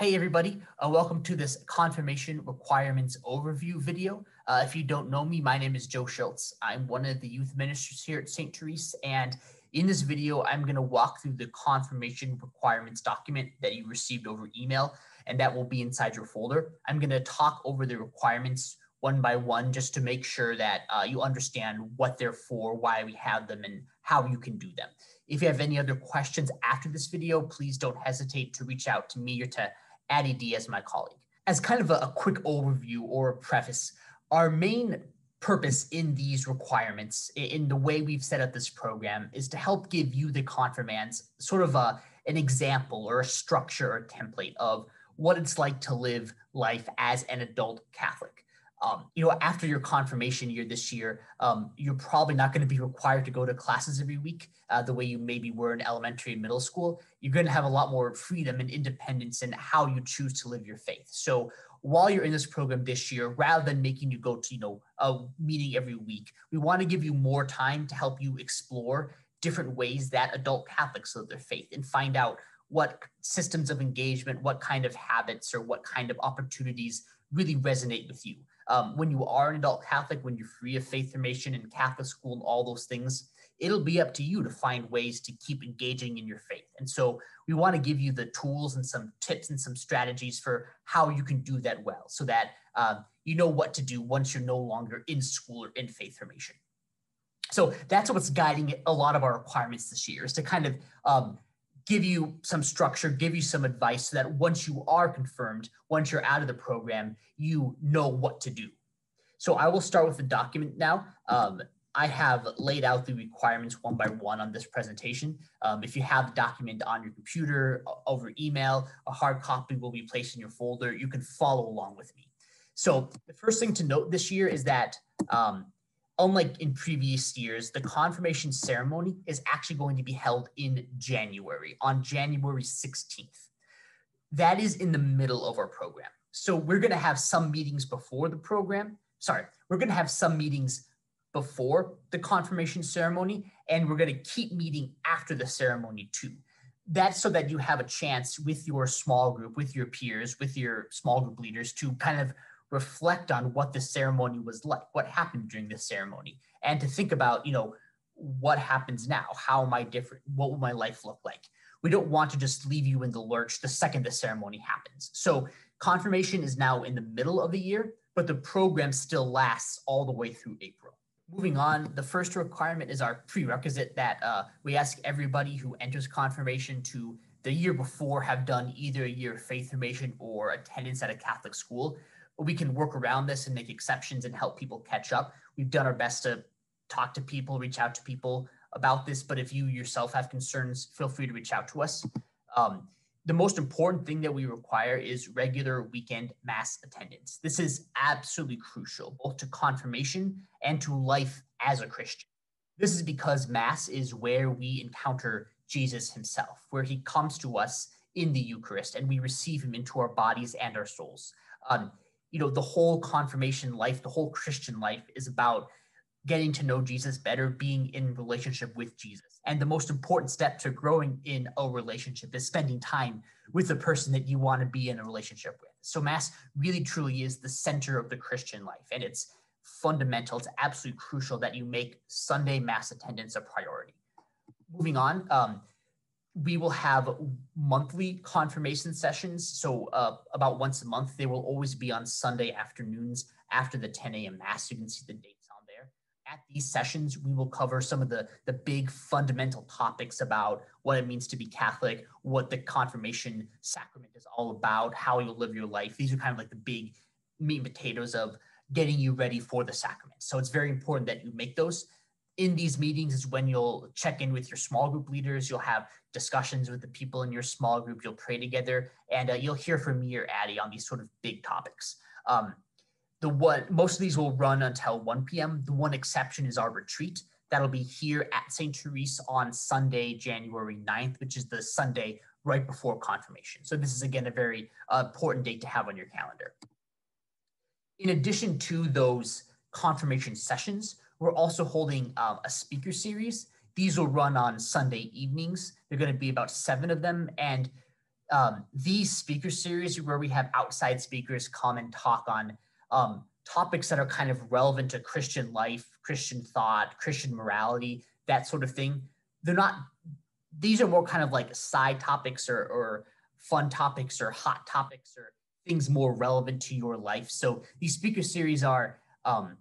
Hey everybody, uh, welcome to this confirmation requirements overview video. Uh, if you don't know me, my name is Joe Schultz. I'm one of the youth ministers here at St. Therese and in this video, I'm gonna walk through the confirmation requirements document that you received over email and that will be inside your folder. I'm gonna talk over the requirements one by one just to make sure that uh, you understand what they're for, why we have them, and how you can do them. If you have any other questions after this video, please don't hesitate to reach out to me or to Addie D as my colleague. As kind of a, a quick overview or preface, our main purpose in these requirements, in the way we've set up this program, is to help give you, the confirmands, sort of a, an example or a structure or template of what it's like to live life as an adult Catholic um, you know, after your confirmation year this year, um, you're probably not going to be required to go to classes every week uh, the way you maybe were in elementary and middle school. You're going to have a lot more freedom and independence in how you choose to live your faith. So while you're in this program this year, rather than making you go to, you know, a meeting every week, we want to give you more time to help you explore different ways that adult Catholics live their faith and find out what systems of engagement, what kind of habits, or what kind of opportunities really resonate with you um, when you are an adult Catholic, when you're free of faith formation and Catholic school and all those things, it'll be up to you to find ways to keep engaging in your faith. And so we want to give you the tools and some tips and some strategies for how you can do that well so that um, you know what to do once you're no longer in school or in faith formation. So that's what's guiding a lot of our requirements this year is to kind of um, give you some structure, give you some advice so that once you are confirmed, once you're out of the program, you know what to do. So I will start with the document now. Um, I have laid out the requirements one by one on this presentation. Um, if you have the document on your computer, over email, a hard copy will be placed in your folder. You can follow along with me. So the first thing to note this year is that um, unlike in previous years, the confirmation ceremony is actually going to be held in January, on January 16th. That is in the middle of our program. So we're going to have some meetings before the program. Sorry, we're going to have some meetings before the confirmation ceremony, and we're going to keep meeting after the ceremony too. That's so that you have a chance with your small group, with your peers, with your small group leaders to kind of reflect on what the ceremony was like, what happened during the ceremony, and to think about, you know, what happens now? How am I different? What will my life look like? We don't want to just leave you in the lurch the second the ceremony happens. So confirmation is now in the middle of the year, but the program still lasts all the way through April. Moving on, the first requirement is our prerequisite that uh, we ask everybody who enters confirmation to the year before have done either a year of faith formation or attendance at a Catholic school we can work around this and make exceptions and help people catch up. We've done our best to talk to people, reach out to people about this. But if you yourself have concerns, feel free to reach out to us. Um, the most important thing that we require is regular weekend mass attendance. This is absolutely crucial, both to confirmation and to life as a Christian. This is because mass is where we encounter Jesus himself, where he comes to us in the Eucharist and we receive him into our bodies and our souls. Um, you know the whole confirmation life the whole christian life is about getting to know jesus better being in relationship with jesus. And the most important step to growing in a relationship is spending time with the person that you want to be in a relationship with. So mass really truly is the center of the christian life and it's fundamental it's absolutely crucial that you make sunday mass attendance a priority. Moving on um, we will have monthly confirmation sessions. So uh, about once a month, they will always be on Sunday afternoons after the 10 a.m. mass. You can see the dates on there. At these sessions, we will cover some of the, the big fundamental topics about what it means to be Catholic, what the confirmation sacrament is all about, how you'll live your life. These are kind of like the big meat and potatoes of getting you ready for the sacrament. So it's very important that you make those in these meetings is when you'll check in with your small group leaders. You'll have discussions with the people in your small group. You'll pray together, and uh, you'll hear from me or Addie on these sort of big topics. Um, the one most of these will run until 1 p.m. The one exception is our retreat. That'll be here at St. Therese on Sunday, January 9th, which is the Sunday right before confirmation. So this is again a very uh, important date to have on your calendar. In addition to those confirmation sessions, we're also holding um, a speaker series. These will run on Sunday evenings. They're going to be about seven of them. And um, these speaker series where we have outside speakers come and talk on um, topics that are kind of relevant to Christian life, Christian thought, Christian morality, that sort of thing. They're not, these are more kind of like side topics or, or fun topics or hot topics or things more relevant to your life. So these speaker series are, um,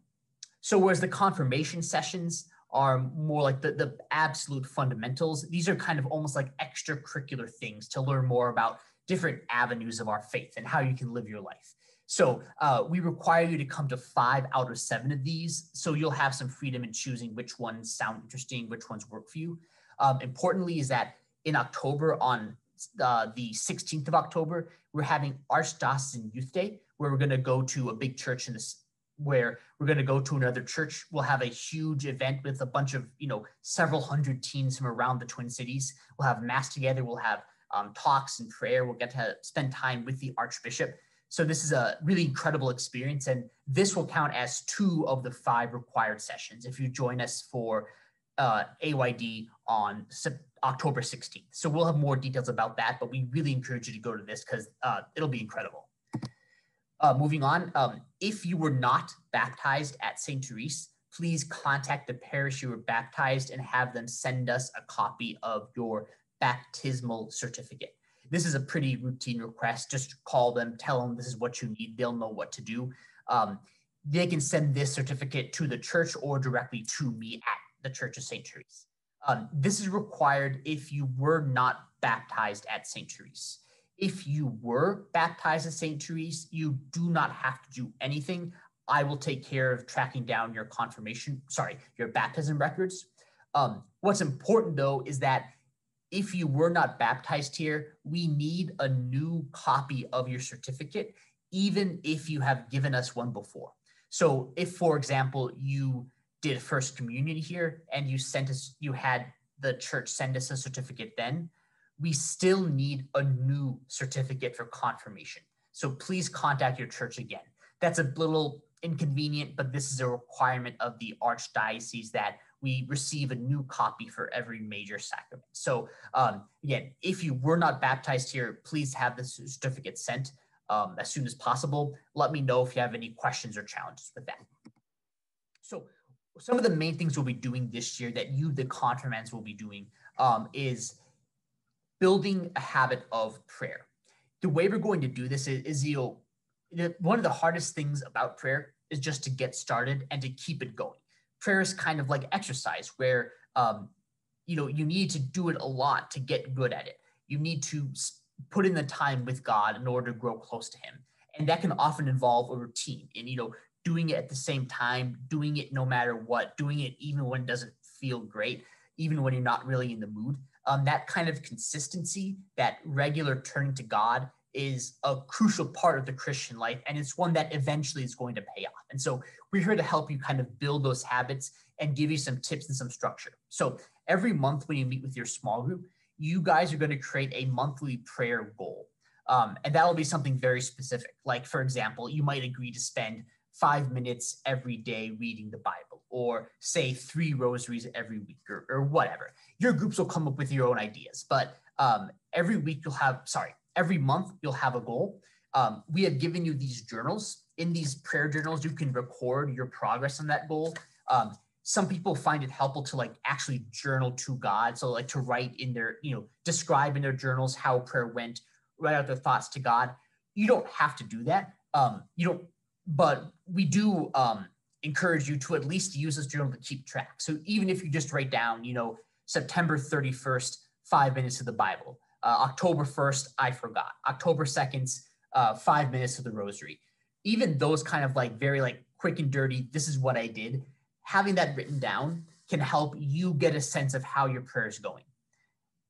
so whereas the confirmation sessions are more like the, the absolute fundamentals, these are kind of almost like extracurricular things to learn more about different avenues of our faith and how you can live your life. So uh, we require you to come to five out of seven of these. So you'll have some freedom in choosing which ones sound interesting, which ones work for you. Um, importantly, is that in October, on uh, the 16th of October, we're having Archdiocesan Youth Day, where we're going to go to a big church in this, where we're going to go to another church. We'll have a huge event with a bunch of, you know, several hundred teens from around the Twin Cities. We'll have mass together. We'll have um, talks and prayer. We'll get to spend time with the Archbishop. So this is a really incredible experience, and this will count as two of the five required sessions if you join us for uh, AYD on October 16th. So we'll have more details about that, but we really encourage you to go to this because uh, it'll be incredible. Uh, moving on, um, if you were not baptized at St. Therese, please contact the parish you were baptized and have them send us a copy of your baptismal certificate. This is a pretty routine request. Just call them, tell them this is what you need. They'll know what to do. Um, they can send this certificate to the church or directly to me at the Church of St. Therese. Um, this is required if you were not baptized at St. Therese. If you were baptized at St. Therese, you do not have to do anything. I will take care of tracking down your confirmation, sorry, your baptism records. Um, what's important though is that if you were not baptized here, we need a new copy of your certificate, even if you have given us one before. So if, for example, you did first communion here and you sent us, you had the church send us a certificate then, we still need a new certificate for confirmation. So please contact your church again. That's a little inconvenient, but this is a requirement of the archdiocese that we receive a new copy for every major sacrament. So um, again, if you were not baptized here, please have the certificate sent um, as soon as possible. Let me know if you have any questions or challenges with that. So some of the main things we'll be doing this year that you, the confirmands, will be doing um, is building a habit of prayer. The way we're going to do this is, is you know, one of the hardest things about prayer is just to get started and to keep it going. Prayer is kind of like exercise where um, you know you need to do it a lot to get good at it. You need to put in the time with god in order to grow close to him. And that can often involve a routine and you know doing it at the same time doing it no matter what doing it even when it doesn't feel great even when you're not really in the mood um, that kind of consistency that regular turning to god is a crucial part of the Christian life, and it's one that eventually is going to pay off. And so we're here to help you kind of build those habits and give you some tips and some structure. So every month when you meet with your small group, you guys are going to create a monthly prayer goal. Um, and that'll be something very specific. Like, for example, you might agree to spend five minutes every day reading the Bible, or say three rosaries every week, or, or whatever. Your groups will come up with your own ideas. But um, every week you'll have, sorry, every month you'll have a goal. Um, we have given you these journals. In these prayer journals, you can record your progress on that goal. Um, some people find it helpful to like actually journal to God. So like to write in their, you know, describe in their journals how prayer went, write out their thoughts to God. You don't have to do that. Um, you don't, but we do um, encourage you to at least use this journal to keep track. So even if you just write down, you know, September 31st, five minutes of the Bible, uh, October 1st, I forgot. October 2nd, uh, five minutes of the rosary. Even those kind of like very like quick and dirty, this is what I did. Having that written down can help you get a sense of how your prayer is going.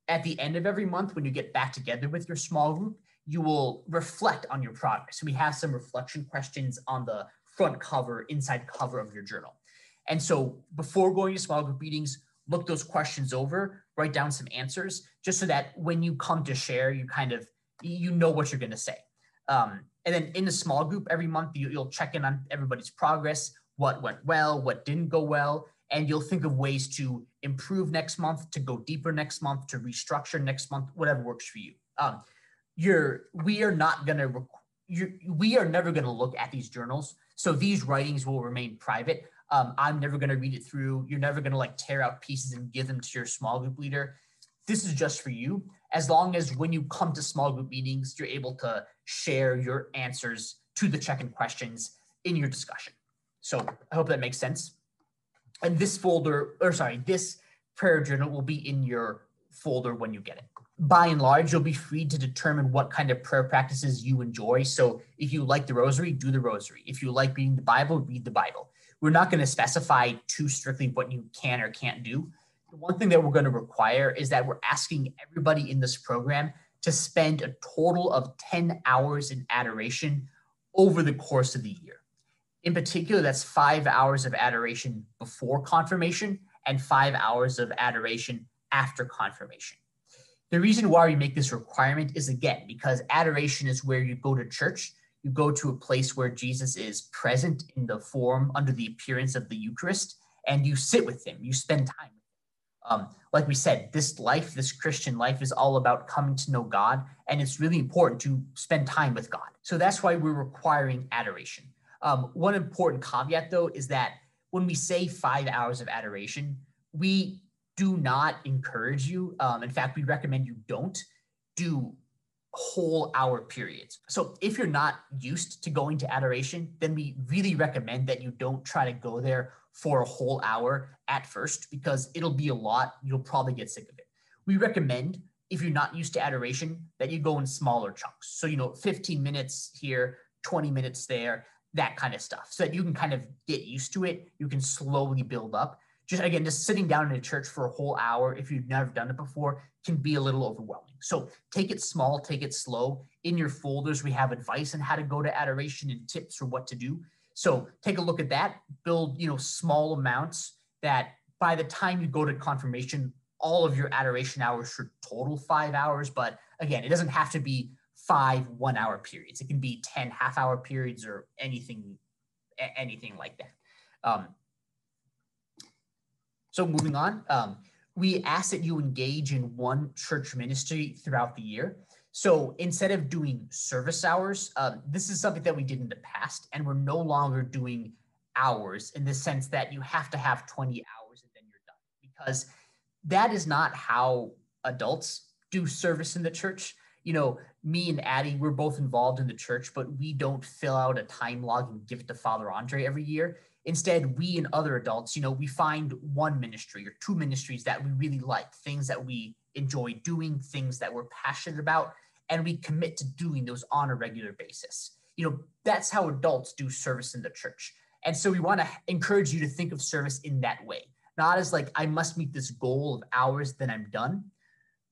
At the end of every month, when you get back together with your small group, you will reflect on your progress. We have some reflection questions on the front cover, inside cover of your journal. And so before going to small group meetings, look those questions over, write down some answers, just so that when you come to share, you kind of you know what you're going to say. Um, and then in the small group every month, you, you'll check in on everybody's progress, what went well, what didn't go well, and you'll think of ways to improve next month, to go deeper next month, to restructure next month, whatever works for you. Um, you're we are not going to we are never going to look at these journals. So these writings will remain private. Um, i'm never going to read it through. You're never going to like tear out pieces and give them to your small group leader. This is just for you. As long as when you come to small group meetings you're able to share your answers to the check-in questions in your discussion. So i hope that makes sense. And this folder or sorry this prayer journal will be in your folder when you get it by and large, you'll be free to determine what kind of prayer practices you enjoy. So if you like the rosary, do the rosary. If you like reading the Bible, read the Bible. We're not going to specify too strictly what you can or can't do. The one thing that we're going to require is that we're asking everybody in this program to spend a total of 10 hours in adoration over the course of the year. In particular, that's five hours of adoration before confirmation and five hours of adoration after confirmation. The reason why we make this requirement is again because adoration is where you go to church, you go to a place where Jesus is present in the form under the appearance of the Eucharist, and you sit with him, you spend time with him. Um, like we said, this life, this Christian life, is all about coming to know God, and it's really important to spend time with God. So that's why we're requiring adoration. Um, one important caveat, though, is that when we say five hours of adoration, we do not encourage you. Um, in fact, we recommend you don't do whole hour periods. So if you're not used to going to adoration, then we really recommend that you don't try to go there for a whole hour at first because it'll be a lot. You'll probably get sick of it. We recommend if you're not used to adoration that you go in smaller chunks. So, you know, 15 minutes here, 20 minutes there, that kind of stuff. So that you can kind of get used to it. You can slowly build up just again, just sitting down in a church for a whole hour, if you've never done it before, can be a little overwhelming. So take it small, take it slow. In your folders, we have advice on how to go to adoration and tips for what to do. So take a look at that, build, you know, small amounts that by the time you go to confirmation, all of your adoration hours should total five hours. But again, it doesn't have to be five one hour periods. It can be 10 half hour periods or anything, anything like that. Um, so moving on, um, we ask that you engage in one church ministry throughout the year. So instead of doing service hours, um, this is something that we did in the past, and we're no longer doing hours in the sense that you have to have 20 hours and then you're done, because that is not how adults do service in the church. You know, me and Addie, we're both involved in the church, but we don't fill out a time log and give it to Father Andre every year. Instead, we and other adults, you know, we find one ministry or two ministries that we really like, things that we enjoy doing, things that we're passionate about, and we commit to doing those on a regular basis. You know, that's how adults do service in the church. And so we want to encourage you to think of service in that way, not as like, I must meet this goal of hours, then I'm done,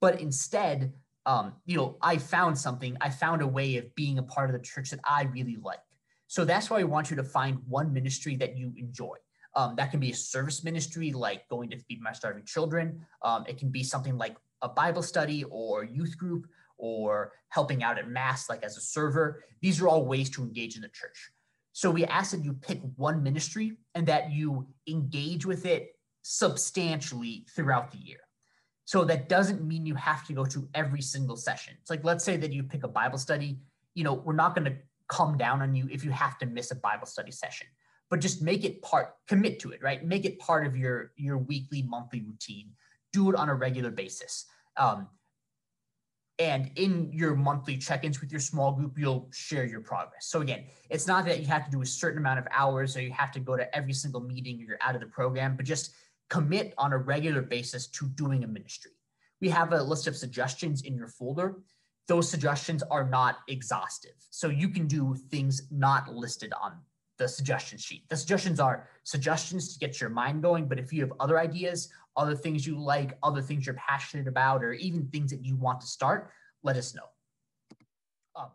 but instead, um, you know, I found something, I found a way of being a part of the church that I really like. So that's why we want you to find one ministry that you enjoy. Um, that can be a service ministry like going to feed my starving children. Um, it can be something like a Bible study or youth group or helping out at Mass, like as a server. These are all ways to engage in the church. So we ask that you pick one ministry and that you engage with it substantially throughout the year. So that doesn't mean you have to go to every single session. It's like, let's say that you pick a Bible study, you know, we're not going to come down on you if you have to miss a Bible study session. But just make it part, commit to it, right? Make it part of your your weekly, monthly routine. Do it on a regular basis. Um, and in your monthly check-ins with your small group, you'll share your progress. So again, it's not that you have to do a certain amount of hours or you have to go to every single meeting or you're out of the program, but just commit on a regular basis to doing a ministry. We have a list of suggestions in your folder those suggestions are not exhaustive. So you can do things not listed on the suggestion sheet. The suggestions are suggestions to get your mind going, but if you have other ideas, other things you like, other things you're passionate about, or even things that you want to start, let us know. Um,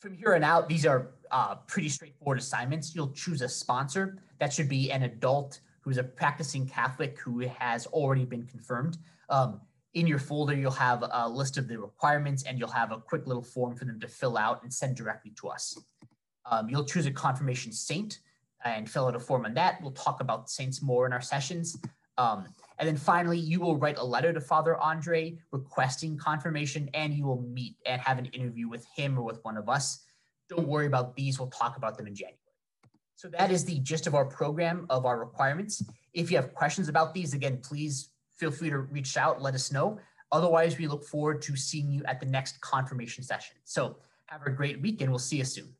from here on out, these are uh, pretty straightforward assignments. You'll choose a sponsor. That should be an adult who's a practicing Catholic who has already been confirmed. Um, in your folder, you'll have a list of the requirements and you'll have a quick little form for them to fill out and send directly to us. Um, you'll choose a confirmation saint and fill out a form on that. We'll talk about saints more in our sessions. Um, and then finally, you will write a letter to Father Andre requesting confirmation, and you will meet and have an interview with him or with one of us. Don't worry about these. We'll talk about them in January. So that is the gist of our program of our requirements. If you have questions about these, again, please feel free to reach out, let us know. Otherwise, we look forward to seeing you at the next confirmation session. So have a great week and we'll see you soon.